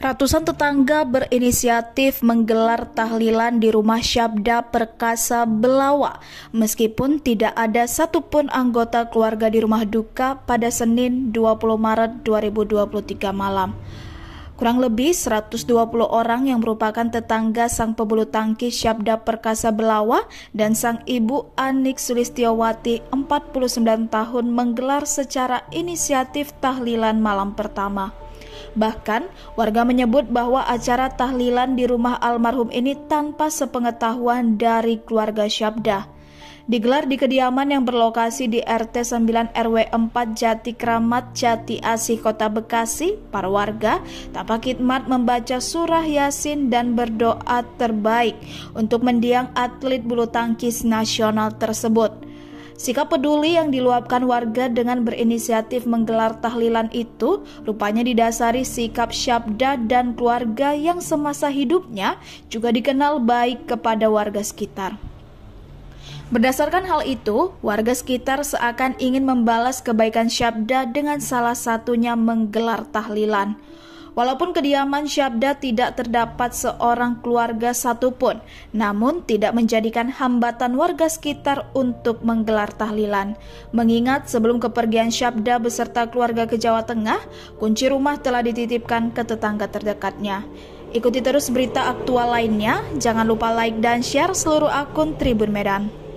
Ratusan tetangga berinisiatif menggelar tahlilan di rumah Syabda Perkasa Belawa, meskipun tidak ada satupun anggota keluarga di rumah duka pada Senin 20 Maret 2023 malam. Kurang lebih 120 orang yang merupakan tetangga sang pebulu tangkis Syabda Perkasa Belawa dan sang ibu Anik Sulistiawati 49 tahun menggelar secara inisiatif tahlilan malam pertama. Bahkan, warga menyebut bahwa acara tahlilan di rumah almarhum ini tanpa sepengetahuan dari keluarga Syabda. Digelar di kediaman yang berlokasi di RT 9 RW 4 Jati Kramat, Jati Asih, Kota Bekasi, para warga tanpa khidmat membaca surah Yasin dan berdoa terbaik untuk mendiang atlet bulu tangkis nasional tersebut. Sikap peduli yang diluapkan warga dengan berinisiatif menggelar tahlilan itu rupanya didasari sikap Syabda dan keluarga yang semasa hidupnya juga dikenal baik kepada warga sekitar. Berdasarkan hal itu, warga sekitar seakan ingin membalas kebaikan Syabda dengan salah satunya menggelar tahlilan. Walaupun kediaman Syabda tidak terdapat seorang keluarga satupun, namun tidak menjadikan hambatan warga sekitar untuk menggelar tahlilan. Mengingat sebelum kepergian Syabda beserta keluarga ke Jawa Tengah, kunci rumah telah dititipkan ke tetangga terdekatnya. Ikuti terus berita aktual lainnya, jangan lupa like dan share seluruh akun Tribun Medan.